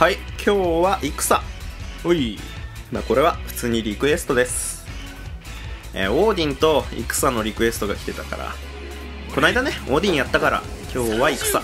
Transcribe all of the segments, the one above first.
はい今日は戦。おい。まあこれは普通にリクエストです。えーオーディンと戦のリクエストが来てたから。この間ねオーディンやったから今日は戦。オ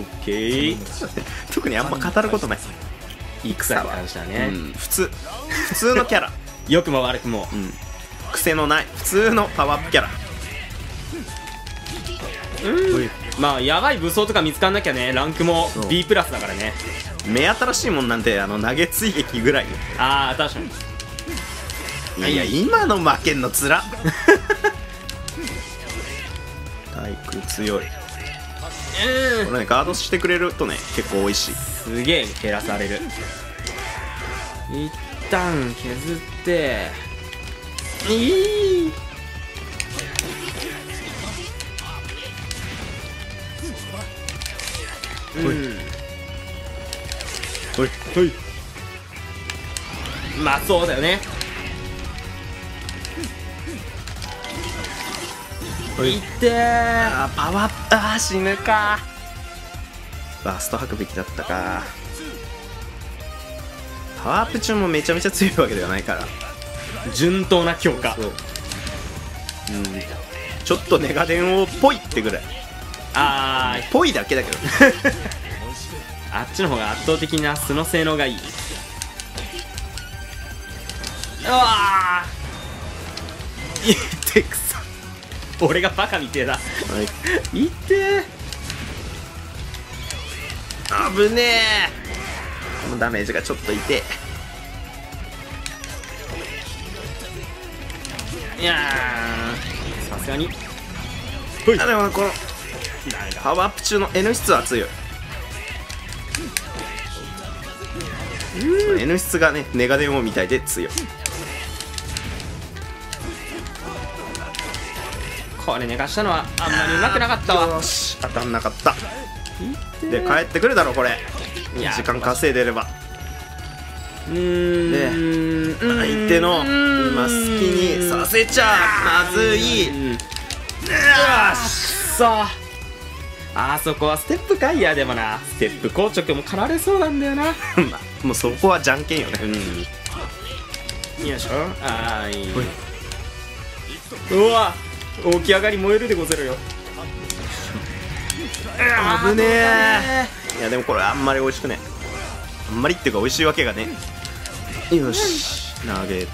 ッケー。特にあんま語ることない。戦は。ね、うん。普通。普通のキャラ。良くも悪くも。うん。癖のない普通のパワーアップキャラまあやばい武装とか見つかんなきゃねランクも B プラスだからね。目新しいもんなんてあの投げ追撃ぐらいああ確かに。いや今の負けんのつら。体育強い。これねガードしてくれるとね結構美味しい。すげえ減らされる。一旦削っていいほい。ほい。まあそうだよね。い。ってー。あーパワーあー死ぬか。バースト吐くべきだったか。パワーアップ中もめちゃめちゃ強いわけではないから。順当な強化。そう。うん。ちょっとネガデンをぽいってぐらいあー。ぽいだけだけど。あっちの方が圧倒的な素の性能がいい。うわー。いってくそ俺がバカみてえだ。はい。いってー。危ねえ。このダメージがちょっといて。いやー。さすがに。あでもこのパワーアップ中の N 質は強い。N 質がねネガデモみたいで強い。これ寝かしたのはあんまりうまくなかったわ。よし。当たんなかった。で帰ってくるだろこれ。時間稼いでれば。うーん。相手の今好きにさせちゃまずい。うん。よし。さああそこはステップか？いやでもな。ステップ硬直も狩られそうなんだよな。まあもうそこはじゃんけんよね。うん。よいしょ。あーい。うわ起き上がり燃えるでござるよ。危ねえ。いやでもこれあんまり美味しくね。あんまりっていうか美味しいわけがね。よし。投げ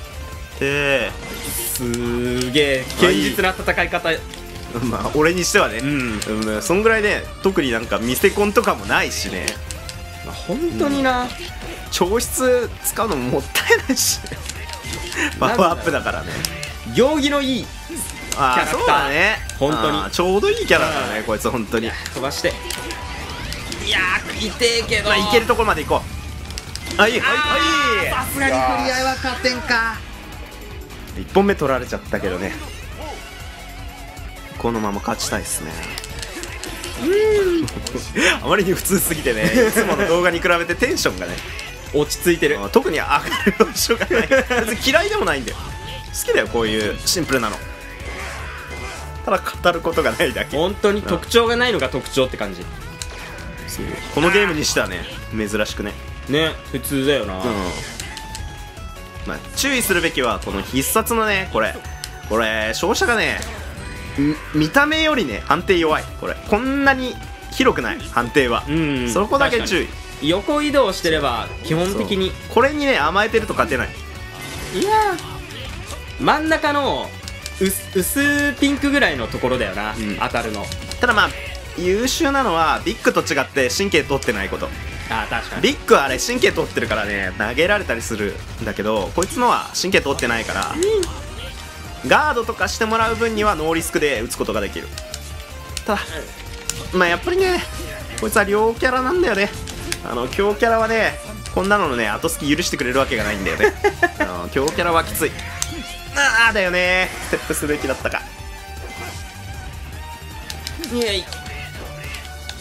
て。すげえ。堅実な戦い方まあ俺にしてはね。うん。うんそんぐらいね特になんかミセコンとかもないしね。まあ本当にな、調湿使うのももったいないし パワーアップだからね。行儀のいいああキャラクター。そうだね。本当に。ちょうどいいキャラだねうん。こいつ本当に。飛ばして。いやー痛えけど。まあいけるところまで行こう。はいはい。さはすがにクリアは勝てんか。い1本目取られちゃったけどねこのまま勝ちたいっすね。あまりに普通すぎてねいつもの動画に比べてテンションがね落ち着いてる。あ特に上がる場所がない。別に嫌いでもないんだよ。好きだよこういうシンプルなの。ただ語ることがないだけ。本当に特徴がないのが特徴って感じ。このゲームにしてはね珍しくね。ね普通だよな、うん。まあ注意するべきはこの必殺のねこれ。これ勝者がねみ見た目よりね判定弱い。これ。こんなに広くない判定は、うん。そこだけ注意。横移動してれば基本的にこれにね甘えてると勝てない。いやー。真ん中の薄薄ピンクぐらいのところだよな、ん。当たるの。ただまあ優秀なのはビッグと違って神経通ってないこと。あー確かに。ビッグはあれ神経通ってるからね投げられたりするんだけどこいつのは神経通ってないからガードとかしてもらう分にはノーリスクで打つことができる。ただまあやっぱりねこいつは両キャラなんだよね。あの強キャラはねこんなののね後付き許してくれるわけがないんだよね。あの強キャラはきつい。ああだよね。ステップすべきだったか。イエイ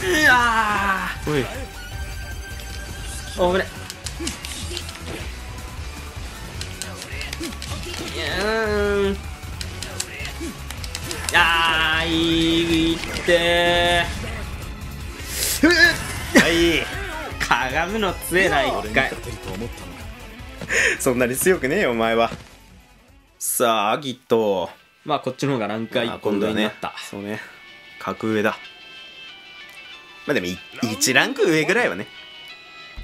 うわおい。ーおぶねい。やーんあーいいってはいかがむの強えな一回。そんなに強くねえよお前は。さあアギト。まあこっちの方がランクはまあ1個上になった、そうね。格上だ。まあでも1ランク上ぐらいはね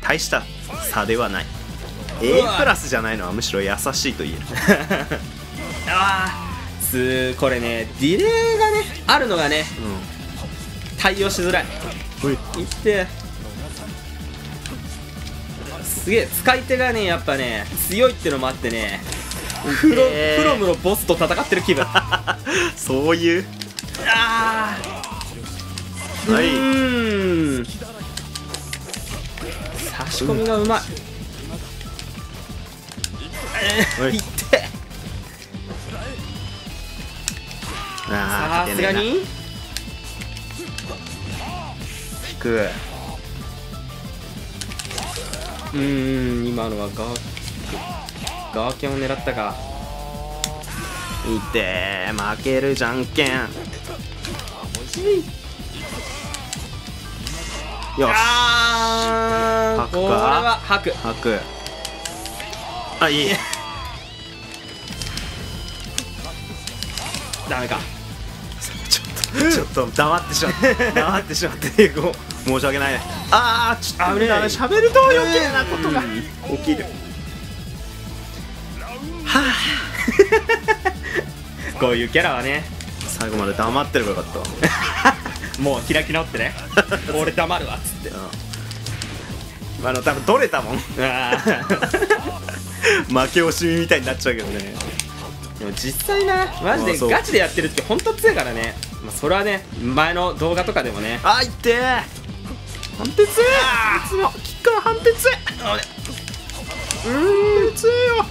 大した差ではない。A プラスじゃないのはむしろ優しいと言える。ああすこれねディレイがねあるのがね対応しづらい。うんいって。すげえ使い手がねやっぱね強いってのもあってねフロフロムのボスと戦ってる気分。あ そういう？あー。はい。うーん。差し込みがうまい、えはい ああさすがに？引く。うーん今のはガーガーキャンを狙ったか。いて負けるじゃんけん。よし。あー吐くか？これは吐く。吐く。あいい。ダメか ちょっと黙ってしまって黙ってしまってご申し訳ないね。ああちょっと危ね喋ると余計なことが。起きる こういうキャラはね最後まで黙ってればよかったわ。もう開き直ってね。俺黙るわっつって。あの多分取れたもん。あー。負け惜しみみたいになっちゃうけどね。でも実際なマジでガチでやってるって本当強いからね、まあ、それはね前の動画とかでもね。あいって。ー判定強いいつもキックの判定強いうーん強いよ。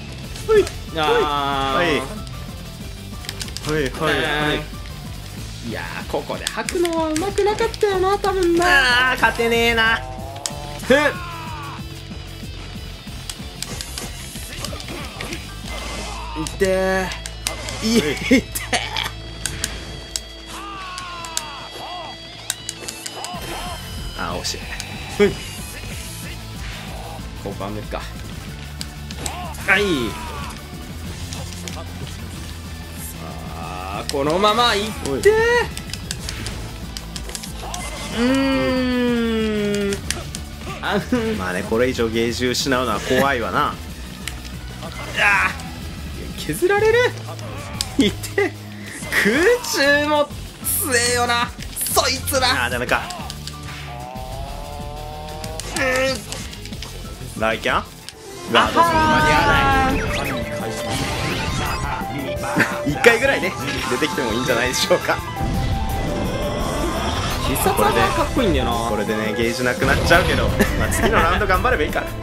ほい。あー。はい。はいはいはい。いやーここで吐くのはうまくなかったよな多分な。あー勝てねえな。ふんいってー。いってい。交換目か。はい。さあこのままいって。うーん。まあねこれ以上ゲージ失うのは怖いわな。あー削られる。いって。空中も強えよな。そいつら。あーダメかライキャンガード間に合わない1回ぐらいね出てきてもいいんじゃないでしょうか。必殺技はかっこいいんだよな。これでねゲージなくなっちゃうけど、まあ、次のラウンド頑張ればいいから。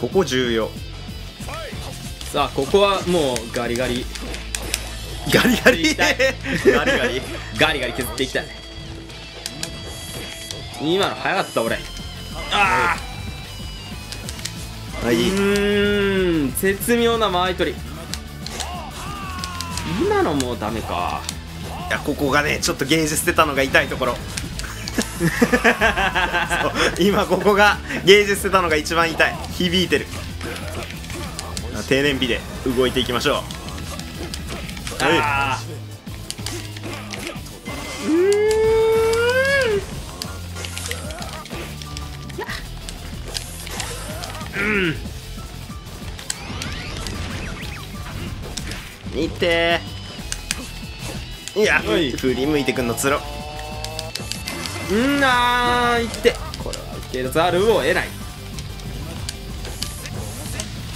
ここ重要。さあここはもうガリガリガリガリ。ガリガリ。ガリガリ削っていきたい。今の早かった俺。ああい。ーん絶妙な間合い取り。今のもうダメか。いやここがねちょっとゲージ捨てたのが痛いところ。今ここがゲージ捨てたのが一番痛い。響いてる。低燃費で動いていきましょうはい。あーうーん。見て。ーいやはい。振り向いてくんのつろ。うんあーいって。これは受けざるを得ない。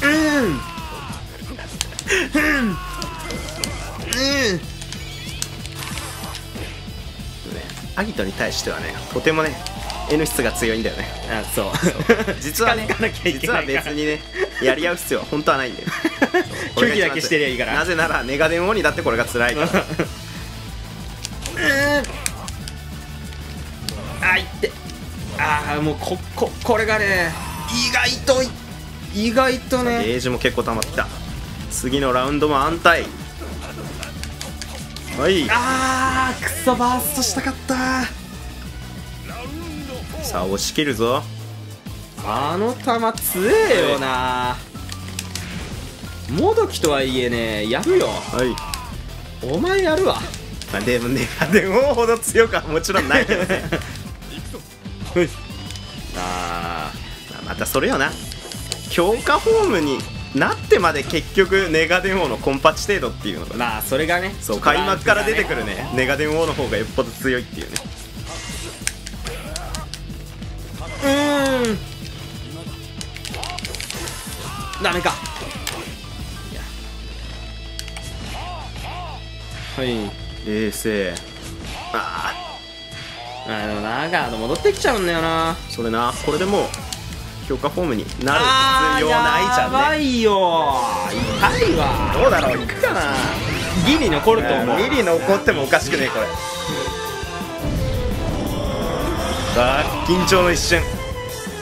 うん。うんアギトに対してはねとてもね N 質が強いんだよね。あそう。実はね実は別にねやり合う必要は本当はないんだよ。拒否だけしてりゃいいから。なぜならネガデン王にだってこれが辛いから。あいって。ああもうこここれがね意外とい意外とゲねージも結構溜まってきた。次のラウンドも安泰はい。あークソバーストしたかった。さあ押し切るぞ。あの球強えよな。もどきとはいえねやるよ。はい。お前やるわ。まあでもねでもほど強くはもちろんないけどね。あまあまたそれよな。強化フォームになってまで結局ネガデン王のコンパチ程度っていうのがまあそれがね。そう開幕から出てくるね。ネガデン王の方がよっぽど強いっていうね。うーん。ダメか。はい。冷静。ああでもなガード戻ってきちゃうんだよな。あそれな。これでもう強化フォームになる必要ないじやばゃんね。いよ。痛いわ。どうだろういくかな。ギリ残ると思う。ミリ残ってもおかしくねえこれ。さあ緊張の一瞬。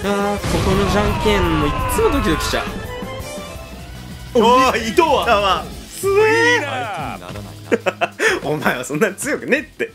あーここのじゃんけんもいっつもドキドキしちゃう。おお伊藤はすげえ お前はそんなに強くねって